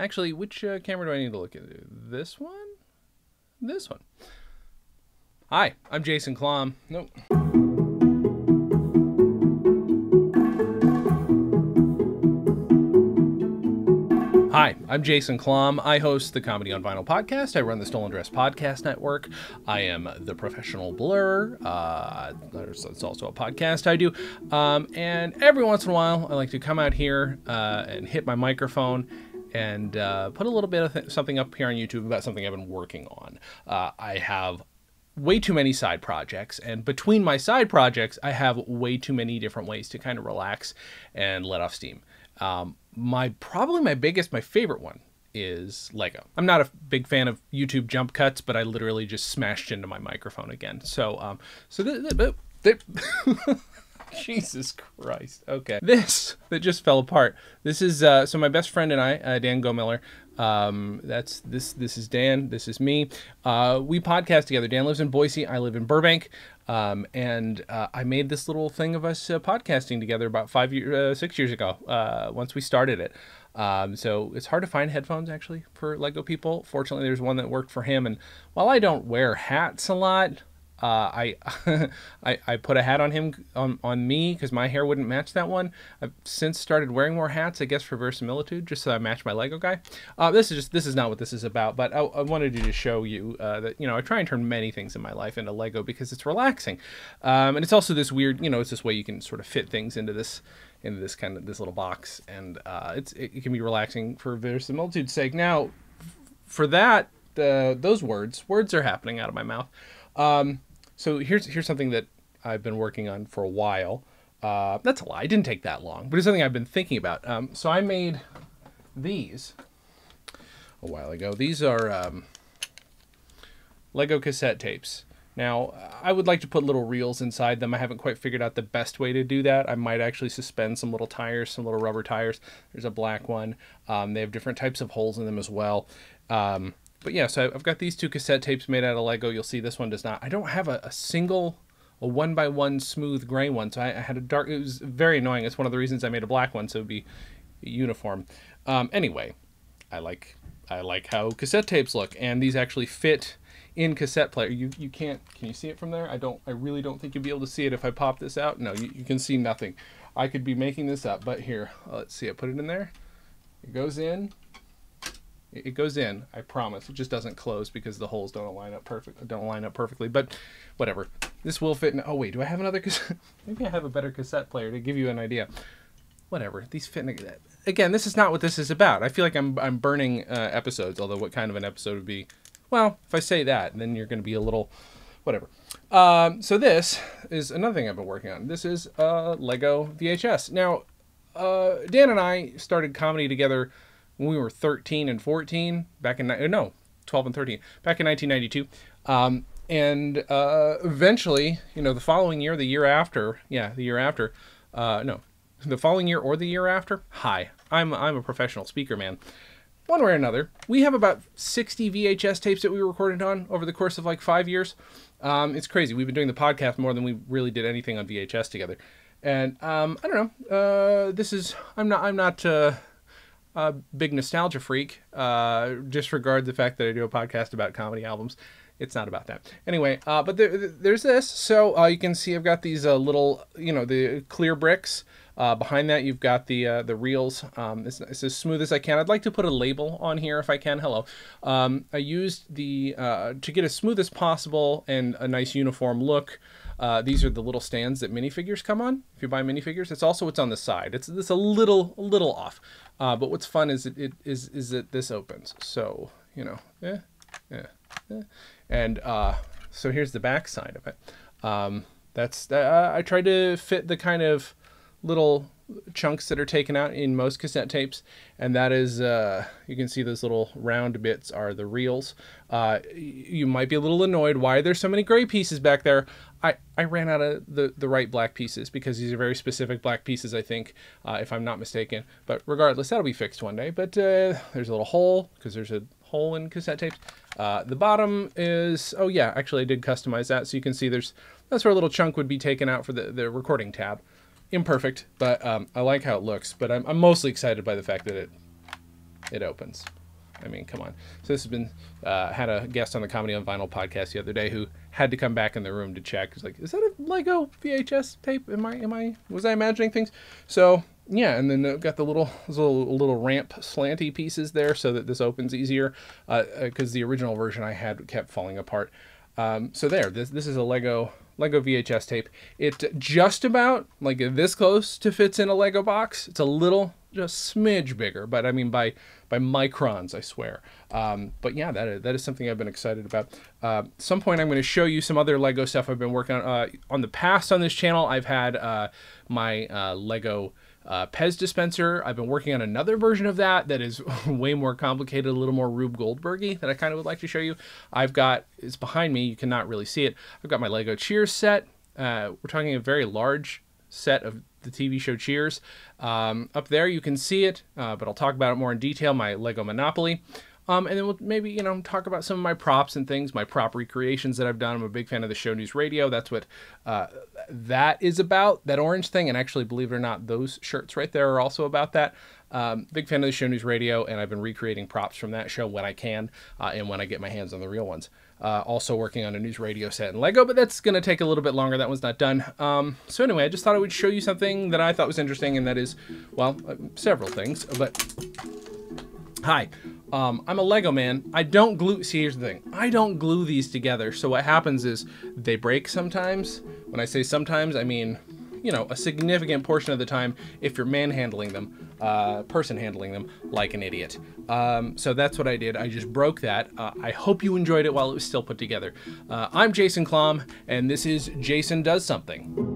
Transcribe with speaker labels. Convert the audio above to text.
Speaker 1: Actually, which uh, camera do I need to look at? This one? This one. Hi, I'm Jason Klamm. Nope. Hi, I'm Jason Klamm. I host the Comedy on Vinyl podcast. I run the Stolen Dress Podcast Network. I am the professional blur. Uh, it's also a podcast I do. Um, and every once in a while, I like to come out here uh, and hit my microphone and uh, put a little bit of th- something up here on YouTube about something I've been working on. Uh, I have way too many side projects and between my side projects i have way too many different ways to kind of relax and let off steam. Um, my probably my biggest my favorite one is lego. I'm not a big fan of youtube jump cuts but i literally just smashed into my microphone again. So um so th- th- th- Jesus Christ. Okay. This that just fell apart. This is uh, so my best friend and I, uh, Dan Gomiller. Um, that's this. This is Dan. This is me. Uh, we podcast together. Dan lives in Boise. I live in Burbank. Um, and uh, I made this little thing of us uh, podcasting together about five years, uh, six years ago. Uh, once we started it. Um, so it's hard to find headphones actually for Lego people. Fortunately, there's one that worked for him. And while I don't wear hats a lot, uh, I, I I put a hat on him on, on me because my hair wouldn't match that one. I've since started wearing more hats, I guess, for verisimilitude, just so I match my Lego guy. Uh, this is just this is not what this is about, but I, I wanted to just show you uh, that you know I try and turn many things in my life into Lego because it's relaxing, um, and it's also this weird you know it's this way you can sort of fit things into this into this kind of this little box, and uh, it's it, it, can be relaxing for verisimilitude's sake. Now, for that, those words words are happening out of my mouth. Um, so here's here's something that I've been working on for a while. Uh, that's a lie. It didn't take that long, but it's something I've been thinking about. Um, so I made these a while ago. These are um, Lego cassette tapes. Now, I would like to put little reels inside them. I haven't quite figured out the best way to do that. I might actually suspend some little tires, some little rubber tires. There's a black one. Um, they have different types of holes in them as well. Um, but yeah, so I've got these two cassette tapes made out of Lego. You'll see this one does not. I don't have a, a single, a one by one smooth gray one. So I, I, had a dark. It was very annoying. It's one of the reasons I made a black one, so it'd be uniform. Um, anyway, I like I like how cassette tapes look, and these actually fit in cassette player. You you can't. Can you see it from there? I don't. I really don't think you'll be able to see it if I pop this out. No, you, you can see nothing. I could be making this up, but here, let's see. I put it in there. It goes in it goes in. I promise. It just doesn't close because the holes don't line up perfect. Don't line up perfectly. But whatever. This will fit. In, oh wait, do I have another? Cassette? Maybe I have a better cassette player to give you an idea. Whatever. These fit. In, again, this is not what this is about. I feel like I'm I'm burning uh, episodes. Although, what kind of an episode would be? Well, if I say that, then you're going to be a little, whatever. Um, so this is another thing I've been working on. This is uh, Lego VHS. Now, uh, Dan and I started comedy together when we were 13 and 14 back in no 12 and 13 back in 1992 um, and uh, eventually you know the following year the year after yeah the year after uh, no the following year or the year after hi i'm i'm a professional speaker man. One way or another we have about 60 vhs tapes that we recorded on over the course of like five years. Um, it's crazy we've been doing the podcast more than we really did anything on vhs together. And um, i don't know uh, this is i'm not i'm not uh, a big nostalgia freak. Uh, disregard the fact that I do a podcast about comedy albums. It's not about that. Anyway, uh, but there, there's this. So uh, you can see I've got these uh, little, you know, the clear bricks. Uh, behind that, you've got the uh, the reels. Um, it's, it's, as smooth as I can. I'd like to put a label on here if I can. Hello. Um, I used the to get as smooth as possible and a nice uniform look. Uh, these are the little stands that minifigures come on. If you buy minifigures, it's also what's on the side. It's it's a little a little off, uh, but what's fun is it, it is is that this opens. So you know, yeah, yeah, yeah. and uh, so here's the back side of it. Um, that's uh, I tried to fit the kind of little chunks that are taken out in most cassette tapes, and that is uh, you can see those little round bits are the reels. Uh, you might be a little annoyed why there's so many gray pieces back there. I, I ran out of the, the right black pieces because these are very specific black pieces, I think, uh, if I'm not mistaken. But regardless, that'll be fixed one day. But uh, there's a little hole because there's a hole in cassette tapes. Uh, the bottom is, oh yeah, actually I did customize that. So you can see there's, that's where a little chunk would be taken out for the, the recording tab imperfect, but um, I like how it looks. But I'm, I'm mostly excited by the fact that it it opens. I mean, come on. So this has been uh, had a guest on the Comedy on Vinyl podcast the other day who had to come back in the room to check. He's like, "Is that a Lego VHS tape? Am I am I was I imagining things?" So yeah, and then got the little little little ramp slanty pieces there so that this opens easier because uh, the original version I had kept falling apart. Um, so there, this this is a Lego Lego VHS tape. It just about like this close to fits in a Lego box. It's a little just smidge bigger, but I mean by by microns, I swear. Um, but yeah, that is, that is something I've been excited about. Uh, some point I'm going to show you some other Lego stuff I've been working on. Uh, on the past on this channel, I've had uh, my uh, Lego uh, Pez dispenser. I've been working on another version of that that is way more complicated, a little more Rube Goldbergy that I kind of would like to show you. I've got, it's behind me, you cannot really see it. I've got my Lego Cheers set. Uh, we're talking a very large set of the TV show Cheers. Um, up there you can see it, uh, but I'll talk about it more in detail, my Lego Monopoly. Um, and then we'll maybe, you know, talk about some of my props and things, my prop recreations that I've done. I'm a big fan of the show News Radio. That's what uh, that is about, that orange thing. And actually, believe it or not, those shirts right there are also about that. Um, big fan of the show News Radio, and I've been recreating props from that show when I can uh, and when I get my hands on the real ones. Uh, also working on a news radio set in Lego, but that's going to take a little bit longer. That one's not done. Um, so anyway, I just thought I would show you something that I thought was interesting, and that is, well, uh, several things. But hi, um, I'm a Lego man. I don't glue. See, here's the thing. I don't glue these together. So what happens is they break sometimes. When I say sometimes, I mean, you know, a significant portion of the time if you're manhandling them, uh, person handling them like an idiot. Um, so that's what I did. I just broke that. Uh, I hope you enjoyed it while it was still put together. Uh, I'm Jason Klamm, and this is Jason Does Something.